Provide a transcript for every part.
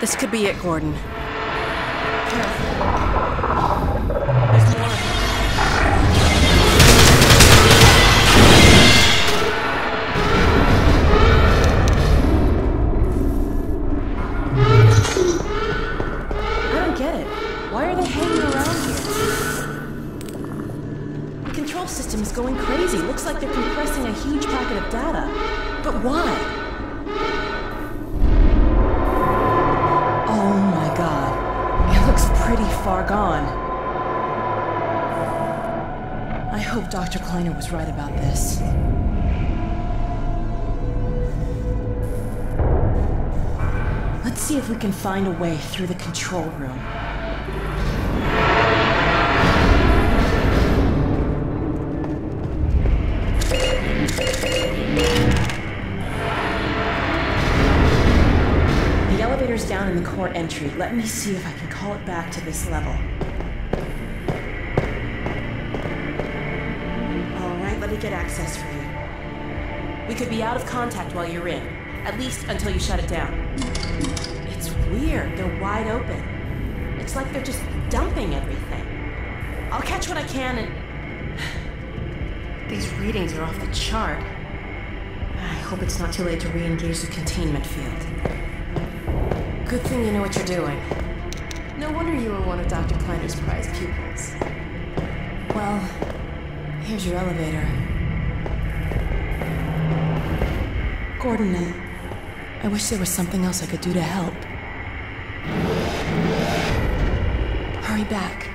This could be it, Gordon. I don't get it. Why are they hanging around here? The control system is going crazy. Looks like they're compressing a huge packet of data. But why? Far gone. I hope Dr. Kleiner was right about this. Let's see if we can find a way through the control room. Entry. Let me see if I can call it back to this level. Alright, let me get access for you. We could be out of contact while you're in. At least until you shut it down. It's weird. They're wide open. It's like they're just dumping everything. I'll catch what I can and. These readings are off the chart. I hope it's not too late to re engage the containment field. Good thing you know what you're doing. No wonder you were one of Dr. Kleiner's prize pupils. Well, here's your elevator. Gordon, uh, I wish there was something else I could do to help. Hurry back.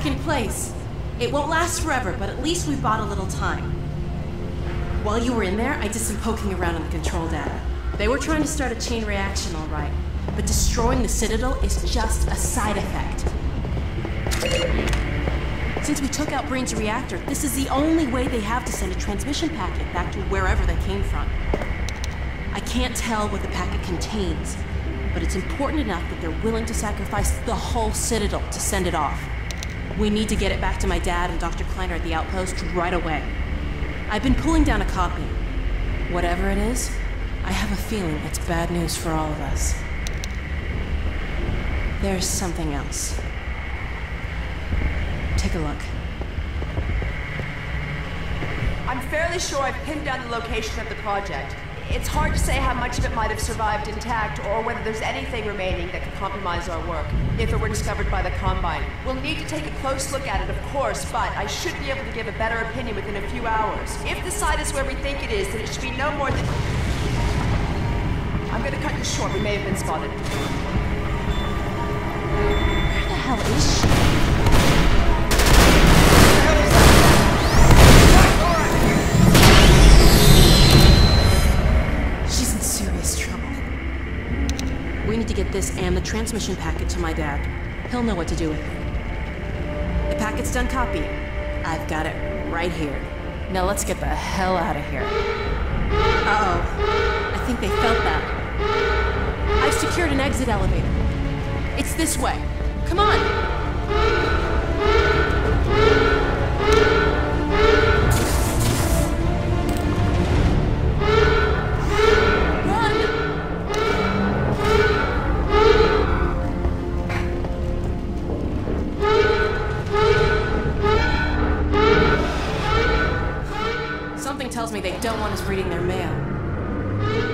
Back in place. It won't last forever, but at least we've bought a little time. While you were in there, I did some poking around on the control data. They were trying to start a chain reaction, all right. But destroying the Citadel is just a side effect. Since we took out Breen's reactor, this is the only way they have to send a transmission packet back to wherever they came from. I can't tell what the packet contains, but it's important enough that they're willing to sacrifice the whole Citadel to send it off. We need to get it back to my dad and Dr. Kleiner at the outpost right away. I've been pulling down a copy. Whatever it is, I have a feeling it's bad news for all of us. There's something else. Take a look. I'm fairly sure I've pinned down the location of the project. It's hard to say how much of it might have survived intact or whether there's anything remaining that could compromise our work if it were discovered by the Combine. We'll need to take a close look at it, of course, but I should be able to give a better opinion within a few hours. If the site is where we think it is, then it should be no more than. I'm gonna cut you short. We may have been spotted. Where the hell is she? This and the transmission packet to my dad. He'll know what to do with it. The packet's done copying. I've got it right here. Now let's get the hell out of here. Uh-oh. I think they felt that. I've secured an exit elevator. It's this way. Come on. They don't want us reading their mail.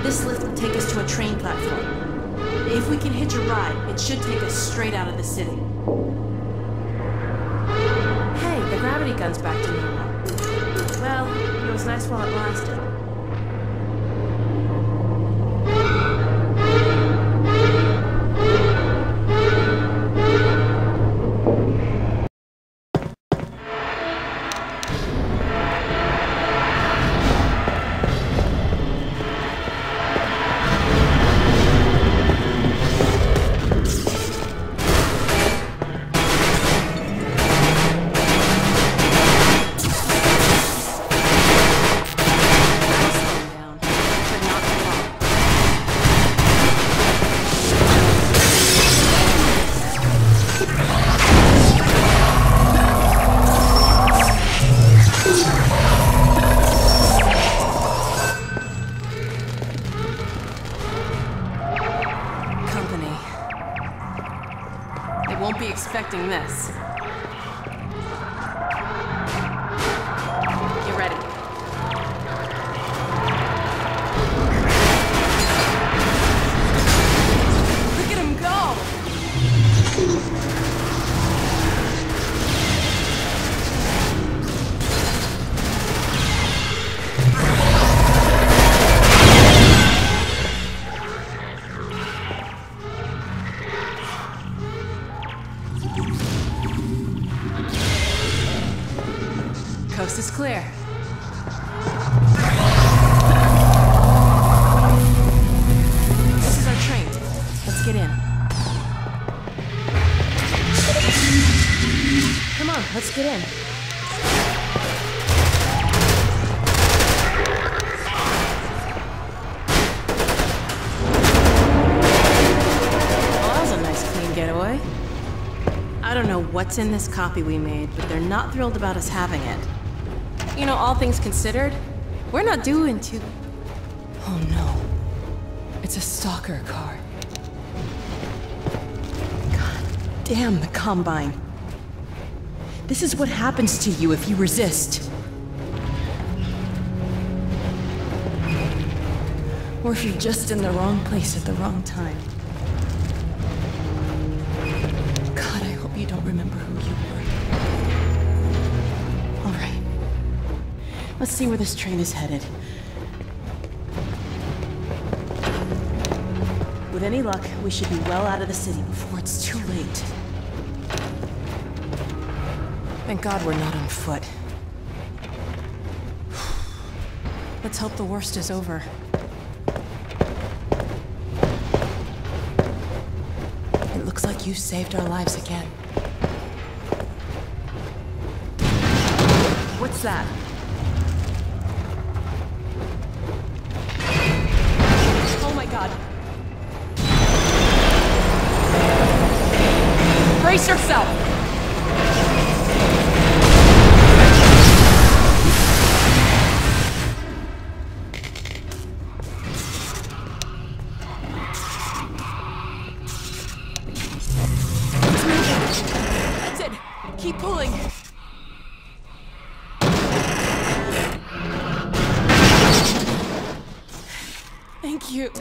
This lift will take us to a train platform. If we can hitch a ride, it should take us straight out of the city. Hey, the gravity gun's back to normal. Well, it was nice while it lasted. This. Coast is clear. This is our train. Let's get in. Come on, let's get in. I don't know what's in this copy we made, but they're not thrilled about us having it. You know, all things considered, we're not doing too. Oh no. It's a stalker car. God, Damn the Combine. This is what happens to you if you resist. Or if you're just in the wrong place at the wrong time. Let's see where this train is headed. With any luck, we should be well out of the city before it's too late. Thank God we're not on foot. Let's hope the worst is over. It looks like you saved our lives again. What's that? God. Brace yourself! you.